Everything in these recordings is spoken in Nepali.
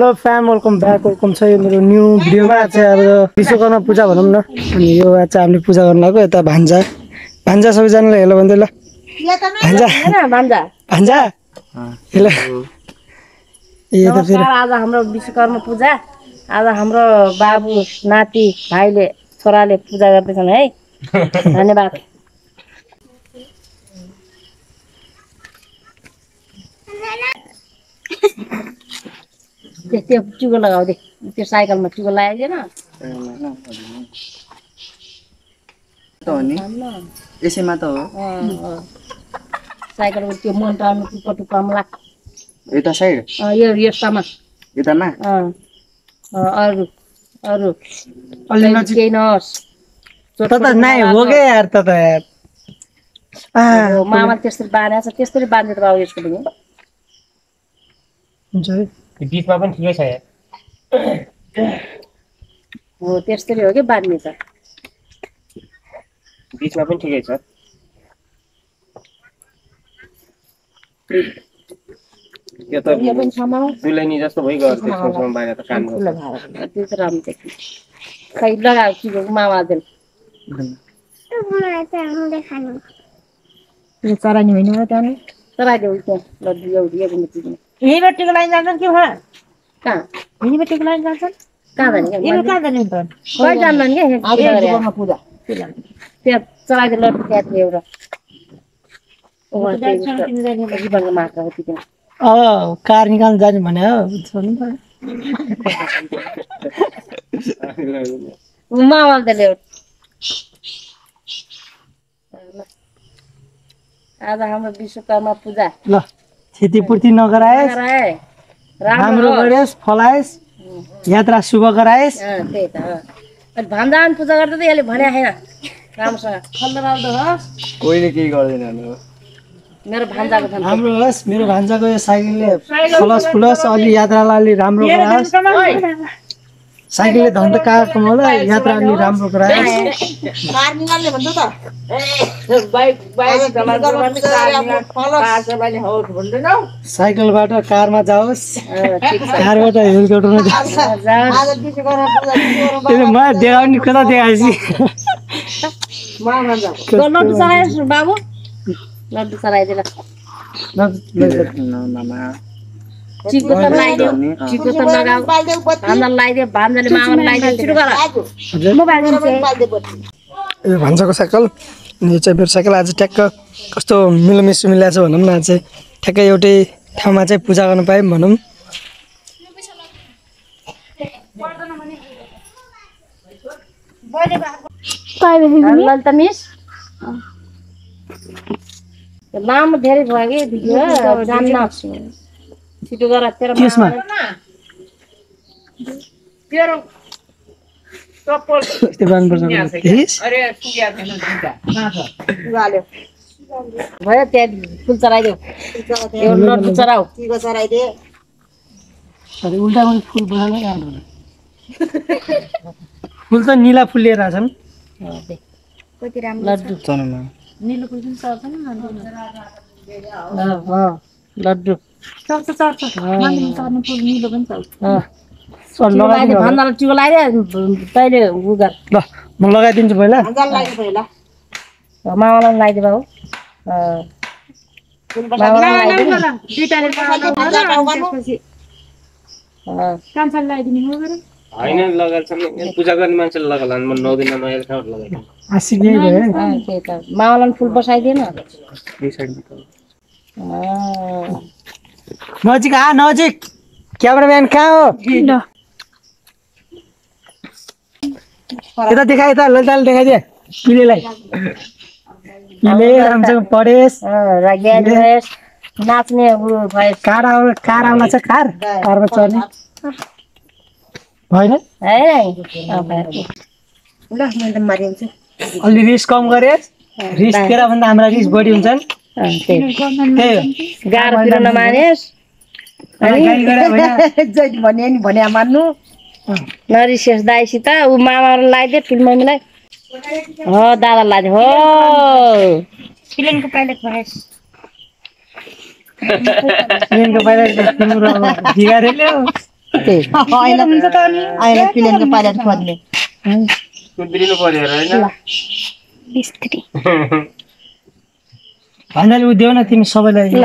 Hello fam welcome back welcome छ यो मेरो न्यू भिडियोमा चाहिँ अब विश्वकर्मा पूजा भनौँ न। अनि यो आज चाहिँ हामीले पूजा गर्न लाग्यो यता भान्जा। भान्जा सबैजनालाई हेलो भन्दै ल। भान्जा। भान्जा भान्जा। हेलो। ए आज हाम्रो विश्वकर्मा पूजा। आज हाम्रो बाबु नाति भाइले छोराले पूजा गर्दैछन् है। धन्यवाद। त्यो चुगो लगाउँदै त्यो साइकलमा चुगो लगाइदिएन त हो नि। यसैमा त हो। साइकलको त्यो मन्टाउनु टुप्पो टुप्पामा यता साइड? यो यस्तामा यतामा? अरू अरू। अलि नजिक। केही नहोस्। मामा त्यसरी बाँधेको छ त्यसरी बाँधेर बाबु यसको पनि। हुन्छ है। बिचमा पनि ठिकै छ। यार हो त्यसरी हो कि बाँध्ने त? बिचमा पनि ठिकै छ। यो त दुलैनी जस्तो भइगयो त्यसको छेउमा बाहिर त काम त्यो त राम्रो खै मामा चरानी होइन त्यहाँ चराइदेऊ त्यहाँ लड्डु एउटी एउटा चिजमा हिँडीबट्टीको लाइन जान्छन् कि उहाँ? कहाँ? हिँडीबट्टीको लाइन जान्छन्? कहाँ जाने यिनीहरू कहाँ जाने त पूजा। त्यहाँ चराइदियो लड्डु त्यहाँ थियो एउटा। वहाँ त्यो जीवनको मात्र हो त्यो अब कार निकाल्नु जाने भने हो। पर्यो। आज हाम्रो विश्वकर्मा पूजा। ल। क्षतिपूर्ति नगराएस् गराए राम्रो। गरोस् फलाएस् यात्रा शुभ गराएस् अँ, त्यही त अँ। अनि भन्दान पूजा गर्दा त यसले भने छैन। राम्रोसँग खल्लो राम्रो होस्। कोहीले केही गर्दैन हाम्रो। मेरो भान्जाको धन। राम्रो होस् मेरो भान्जाको यो साइकलले फलोस् फुलोस् अलि यात्रालाई अलि राम्रो गराओस्। साइकलले धन त कहाँ कमाउला यात्रा अलि राम्रो गराओस् साइकलबाट कारमा जाओस्। अँ, ठिक छ। कारबाट हेलिकप्टरमा मलाई देखाउने कता देखाएपछि बाबु। लड्डु चिको त लगाइदियो चिको त लगाऊ भान्जा लगाइदियो भान्जाले मामाले लगाइदियो छिटो गर यो भान्साको साइकल? यो चाहिँ मेरो साइकल आज ट्याक्क कस्तो मिलोमिसो मिलाएको छ भनौँ न आज चाहिँ ठ्याक्कै एउटै ठाउँमा चाहिँ पूजा गर्न पायौँ भनौँ। लामो धेरै भयो कि जान्न। छिटो गर तेरो त्यसमा? यस्तै गर्नुपर्छ हेरिस्? भयो त्यहाँ फुल लड्डु अरे उल्टा फुल बनाउनै। फुल त निला फुल लिएर आएछन् लड्डु चनामा अँ, अँ, लड्डु चल्छ चल्छ चढ्ने निलो पनि चल्छ लगाइदियो तैँले उ गर ल म लगाइदिन्छु पहिला मामालाई लगाइदियो बाबु। कान्छाले लगाइदिने हो होइन लगाएर पूजा गर्ने मान्छेले लगाएला म नौ दिन नयाँ फुल बसाइदिएन। नजिक आ नजिक। क्यामराम्यान कहाँ हो? यता देखा यता ललिताले देखाइदिए। पिलेलाई। पिले राम्रोसँग भएस् नाच्ने कार आउला कार आउला छ कार? कारमा चढ्ने। भएन? है अलि रिस कम गरेस् रिस केराभन्दा हाम्रा रिस बढी हुन्छन्। गाह्रो नमानेस् गरे होइन भने मान्नु नरिसेस दाइसित ऊ मामालाई लगाइदियो फिल्म मम्मीलाई हो दादा लगाइदियो हो प्लेनको पाइलट भएस प्लेनको पाइलट खोज्ने भन्नाले उ देऊ न तिमी सबैलाई। ल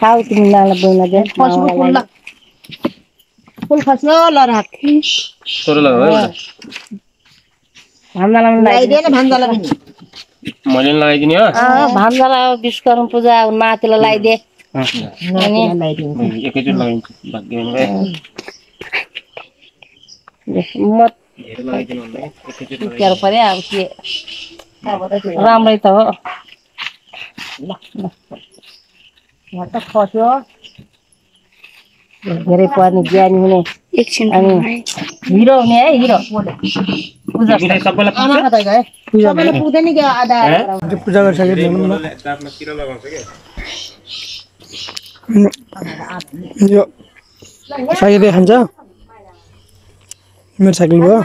खाऊ तिमी नाला दे खस्नु फुल ल फुल खस्यो ल। राख। छोरो लगाऊ है? भान्जालाई लगाइदिए न भान्जालाई पनि। मैले पनि लगाइदिने हो। भान्जालाई विश्वकर्म पूजा नातिलाई लगाइदिए अनि? एकैचोटि लगाइदिन्छु म अब के? राम्रै त हो। यहाँ त खस्यो। धेरै पर्ने ज्ञानी हुने। अनि हिरो हुने है हिरो। पुग्दैन क्या आधा पूजा गरिसक्यो यो साइकल खान्छ? मेरो साइकल भयो।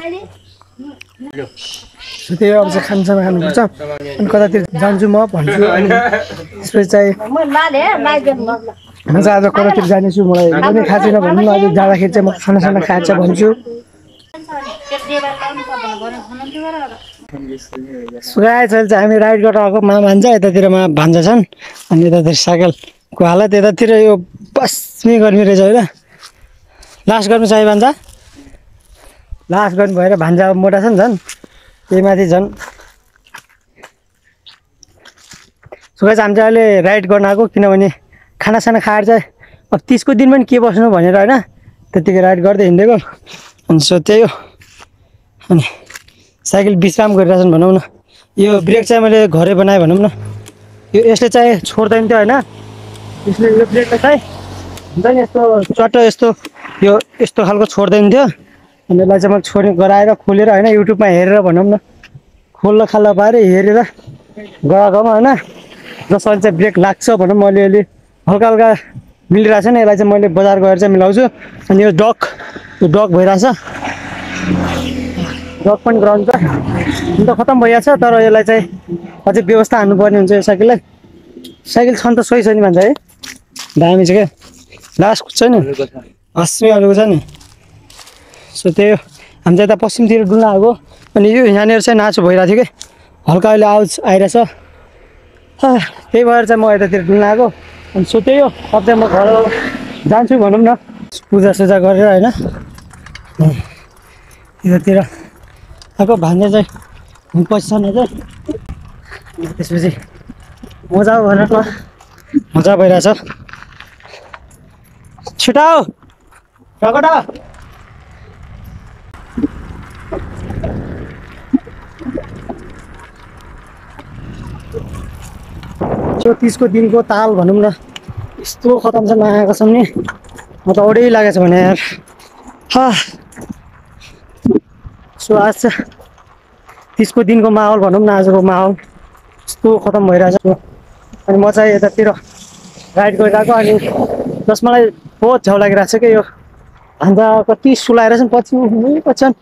त्यही अब चाहिँ खानसाना खानुपर्छ। अनि कतातिर जान्छु म भन्छु। अनि त्यसपछि चाहिँ म चाहिँ आज कतातिर जानेछु। मलाई पनि खाएको छैन भनौँ न आज जाँदाखेरि चाहिँ म खानासाना खाएको छ भन्छु। सुगाएछ चाहिँ हामी राइड गरेर आएको। मा भान्जा यतातिर भान्जा छन्। अनि यतातिर साइकलको हालत यतातिर यो बस्ने गर्मी रहेछ होइन। लास्ट गर्मी चाहिँ भान्जा लास्ट गर्मी भएर भान्जा मोटा छ नि झन्। त्यही माथि झन् सुगाएछ हामी चाहिँ अहिले राइड गर्न आएको किनभने खानासाना खाएर चाहिँ अब तिसको दिन पनि के बस्नु भनेर होइन त्यतिकै राइड गर्दै हिँडेको। अनि सो त्यही हो। अनि साइकल विश्राम गरिरहेछन् भनौँ न। यो ब्रेक चाहिँ मैले घरै बनाएँ भनौँ न। यो यसले चाहिँ छोड्दैन थियो होइन। यसले यो ब्रेकलाई चाहिँ हुन्छ नि यस्तो चट्ट यस्तो यो यस्तो खालको छोड्दैन थियो। अनि यसलाई चाहिँ मैले छोड्ने गराएर खोलेर होइन युट्युबमा हेरेर भनौँ न। खोल्न खाल्ला पाएर हेरेर गएकोमा होइन? जसरी चाहिँ ब्रेक लाग्छ भनौँ म अलिअलि। हल्का हल्का मिलिरहेको छ नि यसलाई चाहिँ मैले बजार गएर चाहिँ मिलाउँछु। अनि यो डक यो डक भइरहेछ। डक पनि गराउनु छ हुन त खतम भइरहेछ तर यसलाई चाहिँ अझै व्यवस्था हान्नुपर्ने हुन्छ यो साइकललाई। साइकल छन् त सही छ नि भन्छ है। दामी छ क्या लास्ट कुद्छ नि। अरूको छ नि। सो त्यही हो। हामी चाहिँ यता पश्चिमतिर डुल्न आएको अनि यो यहाँनिर चाहिँ नाचो भइरहेको थियो कि। हल्का अहिले आवाज आइरहेछ। त्यही भएर चाहिँ म यतातिर डुल्न आएको। अनि सो त्यही हो अब चाहिँ म घर जान्छु भनौँ न। पूजासुजा गरेर होइन। यतातिर। आएको भान्जा चाहिँ पछि छ नि चाहिँ। त्यसपछि मजा हो भनेर न मजा भइरहेछ। छिटो आऊ त्यो तिसको दिनको ताल भनौँ न यस्तो खतम छ नआएको छौँ नि। म त औडै लागेको छ भने यार। सो आज तिसको दिनको माहौल भनौँ न आजको माहौल यस्तो खतम भइरहेछ। अनि म चाहिँ यतातिर राइड गरिरहेको अनि जस मलाई बहुत झ्याउ लागिरहेको छ क्या यो। भन्दा कति सुलाएर चाहिँ पछि पछि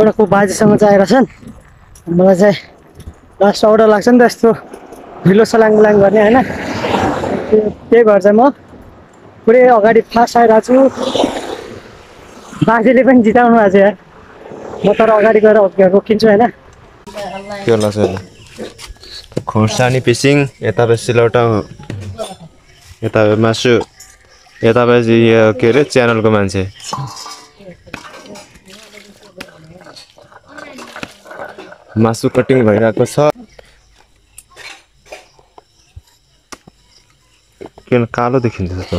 एउटा को चाहिँ आएर छन्। मलाई चाहिँ लास्ट अर्डर लाग्छ नि त यस्तो ढिलो सलाङ गर्ने होइन? त्यो- त्यही भएर चाहिँ म पुरै अगाडि फास्ट आइरहेको छु। बाजेले पनि जिताउनु भएको छ यार। म तर अगाडि गएर रोकिन्छु होइन? खोर्सानी पिसिङ यता सिलौटा यता मासु यता यो के अरे च्यानलको मान्छे। मासु कटिङ भइरहेको छ। किन कालो देखिँदैछ त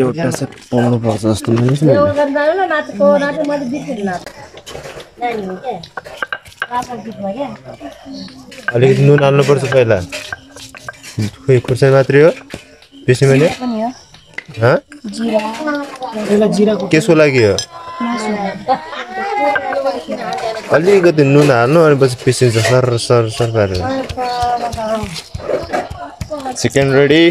एउटा चाहिँ पाउनु पर्छ जस्तो मैले अलिकति नुन हाल्नुपर्छ पहिला। खोइ खुर्सानी मात्रै हो? बेसी मैले? हँ। पहिला जिराको केसको लागि हो? अलिकति नुन हाल्नु अनि पछि पिसिन्छ सर सर सर पारेर। चिकन रेडी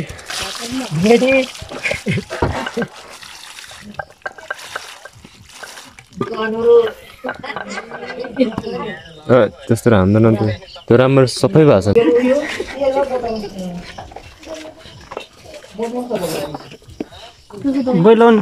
त्यस्तो हान्दैन त्यो त्यो राम्रो सबै भएको छ बोलाउनु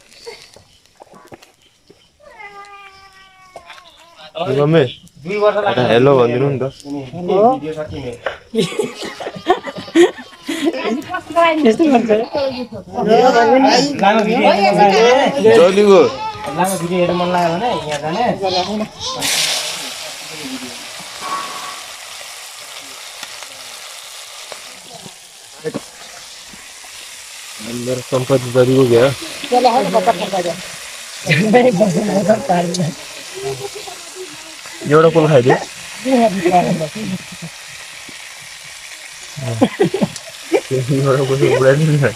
भिडियो हेर्नु मन लाग्यो भने जलीको लामो भिडियो हेर्नु मन लाग्यो भने यहाँ जाने मेरो सम्पत्ति जलीको गयो एउटा कुल खाइदियो एउटा कुल उडाइदिनु नि।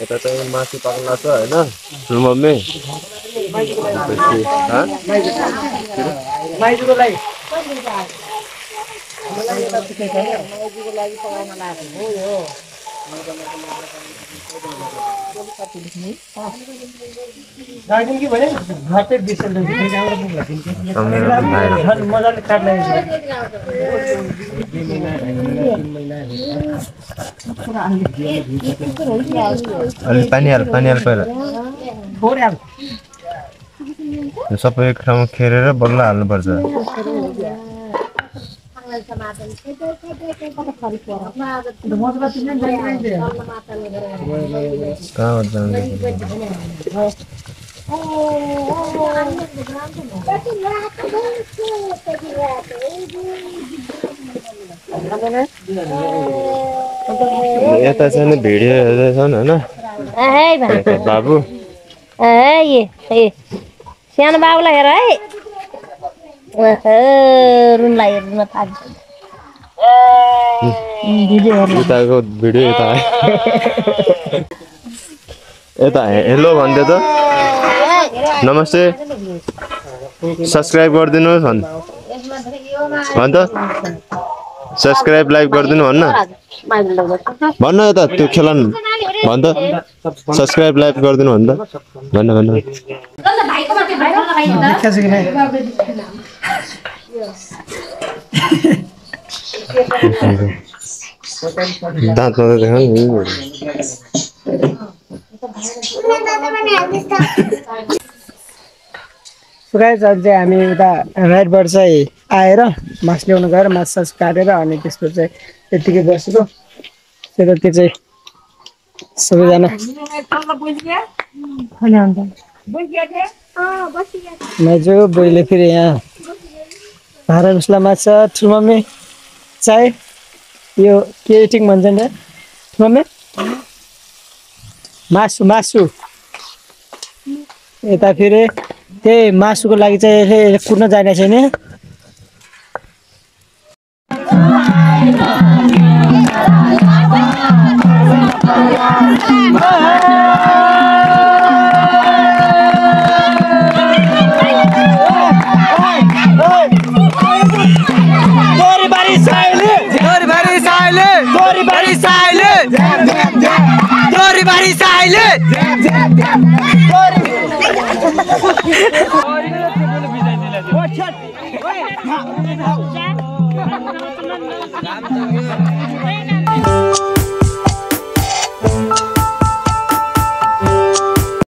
यता चाहिँ मासु पाक्ला छ होइन? मम्मी। त्यसपछि, मजाले। अलि पानी हाल पानी हाल पहिला सबै एक ठाउँमा खेरेर बल्ल हाल्नुपर्छ मसला तिमीले पनि जानिदिनु नि। कहाँबाट जान्छ यता चाहिँ नि भिडियो हेर्दैछन् होइन बाबु ए सानो बाबुलाई हेर है रुनलाई हेर्नु थाल्छ उताको भिडियो यता। यता हे- हेलो भन्दै त। नमस्ते। सब्सक्राइब गरिदिनुहोस् भन्। भन् त। सब्सक्राइब लाइक गरिदिनु भन्न भन्न यता त्यो खेलन भन् त। सब्सक्राइब लाइक गरिदिनु भन् त। भन्न भन्न देखिया छ कि नै? दाँत मात्रै सुकाइ चाहिँ हामी उता राइडबाट चाहिँ आएर मासु ल्याउनु गएर मासु सासु काटेर अनि त्यसपछि चाहिँ यत्तिकै बसेको। त्यतातिर चाहिँ सबैजना। माइजू बोइले फेरि यहाँ भाँडा मुस्ला माछा ठुलो चाय? यो के टिङ भन्छ नि मम्मी? मासु मासु। यता फेरि त्यही मासुको लागि चाहिँ कुद्न जाने छैन दोरी भरी